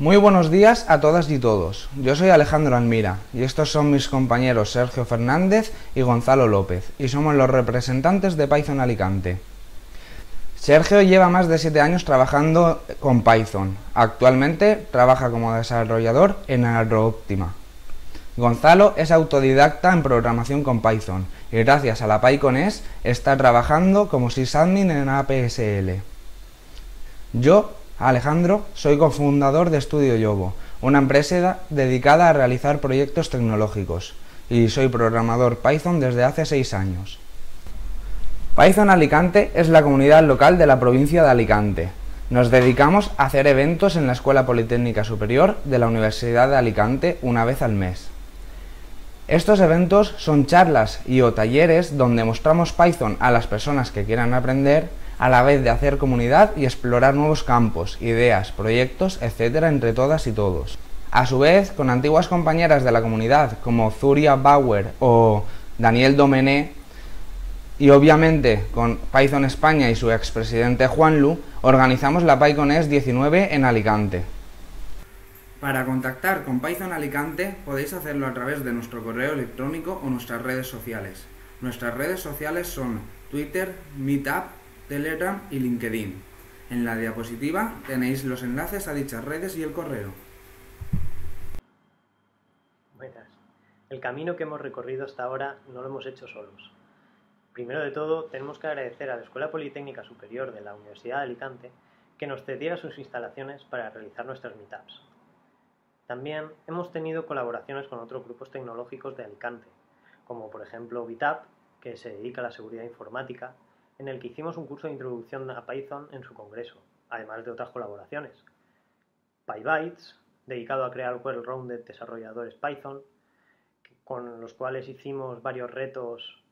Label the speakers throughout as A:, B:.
A: Muy buenos días a todas y todos. Yo soy Alejandro Almira y estos son mis compañeros Sergio Fernández y Gonzalo López y somos los representantes de Python Alicante. Sergio lleva más de 7 años trabajando con Python. Actualmente trabaja como desarrollador en AeroOptima. Gonzalo es autodidacta en programación con Python y gracias a la PyConES está trabajando como sysadmin en APSL. Yo Alejandro, soy cofundador de Estudio Yobo, una empresa dedicada a realizar proyectos tecnológicos, y soy programador Python desde hace seis años. Python Alicante es la comunidad local de la provincia de Alicante. Nos dedicamos a hacer eventos en la Escuela Politécnica Superior de la Universidad de Alicante una vez al mes. Estos eventos son charlas y o talleres donde mostramos Python a las personas que quieran aprender a la vez de hacer comunidad y explorar nuevos campos, ideas, proyectos, etcétera, entre todas y todos. A su vez, con antiguas compañeras de la comunidad como Zuria Bauer o Daniel Domené, y obviamente con Python España y su expresidente Juan Lu, organizamos la PyConES 19 en Alicante. Para contactar con Python Alicante podéis hacerlo a través de nuestro correo electrónico o nuestras redes sociales. Nuestras redes sociales son Twitter, Meetup, Telegram y LinkedIn. En la diapositiva tenéis los enlaces a dichas redes y el correo.
B: Buenas. El camino que hemos recorrido hasta ahora no lo hemos hecho solos. Primero de todo, tenemos que agradecer a la Escuela Politécnica Superior de la Universidad de Alicante que nos cediera sus instalaciones para realizar nuestras meetups. También hemos tenido colaboraciones con otros grupos tecnológicos de Alicante, como por ejemplo VITAP, que se dedica a la seguridad informática, en el que hicimos un curso de introducción a Python en su congreso, además de otras colaboraciones. PyBytes, dedicado a crear well-rounded desarrolladores Python, con los cuales hicimos varios retos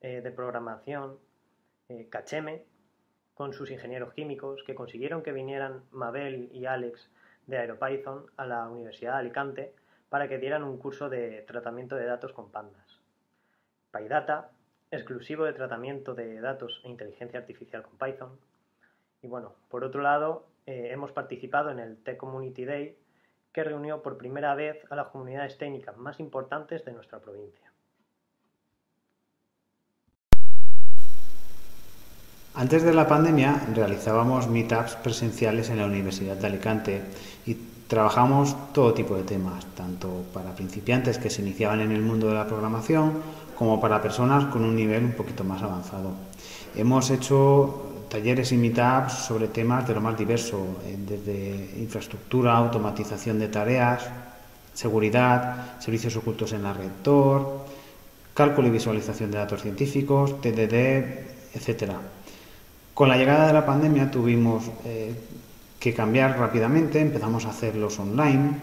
B: eh, de programación. Eh, Cacheme, con sus ingenieros químicos, que consiguieron que vinieran Mabel y Alex de AeroPython a la Universidad de Alicante para que dieran un curso de tratamiento de datos con pandas. PyData, exclusivo de tratamiento de datos e inteligencia artificial con Python. Y bueno, por otro lado, eh, hemos participado en el Tech Community Day, que reunió por primera vez a las comunidades técnicas más importantes de nuestra provincia.
C: Antes de la pandemia realizábamos meetups presenciales en la Universidad de Alicante y trabajamos todo tipo de temas, tanto para principiantes que se iniciaban en el mundo de la programación como para personas con un nivel un poquito más avanzado. Hemos hecho talleres y meetups sobre temas de lo más diverso, eh, desde infraestructura, automatización de tareas, seguridad, servicios ocultos en la red Tor, cálculo y visualización de datos científicos, TDD, etc. Con la llegada de la pandemia tuvimos eh, que cambiar rápidamente, empezamos a hacerlos online,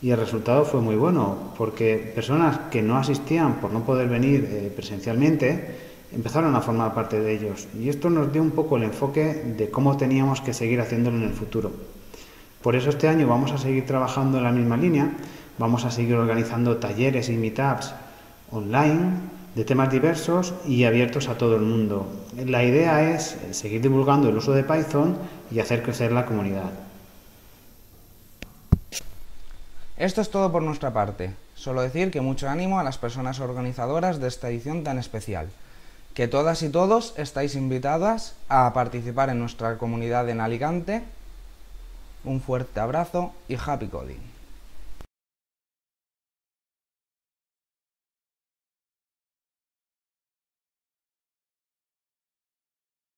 C: y el resultado fue muy bueno, porque personas que no asistían por no poder venir eh, presencialmente empezaron a formar parte de ellos. Y esto nos dio un poco el enfoque de cómo teníamos que seguir haciéndolo en el futuro. Por eso este año vamos a seguir trabajando en la misma línea, vamos a seguir organizando talleres y meetups online de temas diversos y abiertos a todo el mundo. La idea es seguir divulgando el uso de Python y hacer crecer la comunidad.
A: Esto es todo por nuestra parte. Solo decir que mucho ánimo a las personas organizadoras de esta edición tan especial. Que todas y todos estáis invitadas a participar en nuestra comunidad en Alicante. Un fuerte abrazo y happy coding.